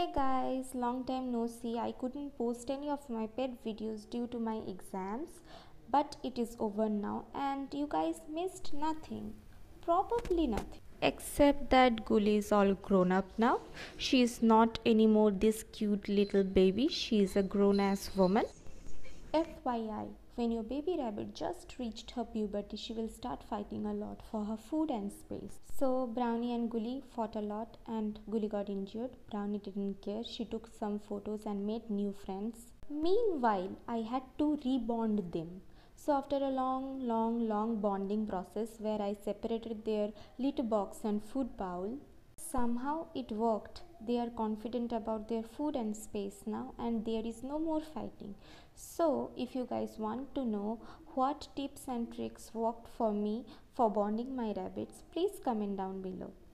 Hey guys, long time no see. I couldn't post any of my pet videos due to my exams, but it is over now and you guys missed nothing. Probably nothing. Except that Gulu is all grown up now. She is not anymore this cute little baby. She is a grown ass woman. FYI, when your baby rabbit just reached her puberty, she will start fighting a lot for her food and space. So Brownie and Gulu fought a lot and Gulu got injured. Brownie didn't care. She took some photos and made new friends. Meanwhile, I had to rebond them. So after a long, long, long bonding process where I separated their litter box and food bowl, somehow it worked. They are confident about their food and space now and there is no more fighting. So if you guys want to know what tips and tricks worked for me for bonding my rabbits please comment down below